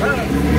Hey.